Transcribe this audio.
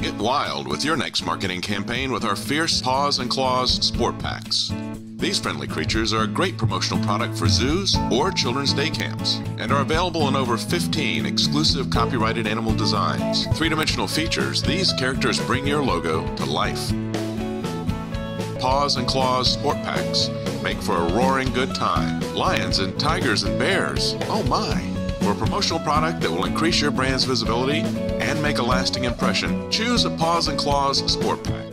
Get wild with your next marketing campaign with our Fierce Paws and Claws Sport Packs. These friendly creatures are a great promotional product for zoos or children's day camps and are available in over 15 exclusive copyrighted animal designs. Three dimensional features, these characters bring your logo to life. Paws and Claws Sport Packs make for a roaring good time. Lions and tigers and bears, oh my! For a promotional product that will increase your brand's visibility and make a lasting impression, choose a Paws and Claws Sport Pack.